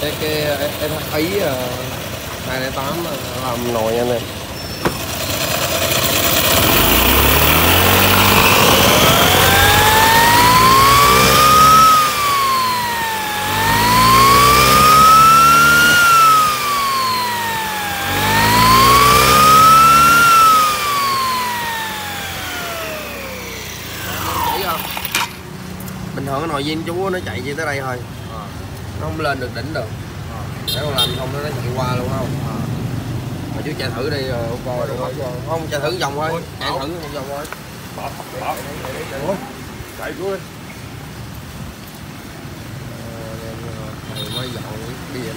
cái cái SH hai uh, 208 làm nồi nha anh em. Không? bình thường cái nồi viên chú nó chạy chỉ tới đây thôi. Ờ nó không lên được đỉnh được. Để con làm không nó chạy qua luôn không? Mà chú chạy thử đi rồi coi được không không chạy thử vòng thôi. Chạy thử một vòng thôi. Bỏ bỏ ủa? Chạy Ờ, thầy mới dọn đi em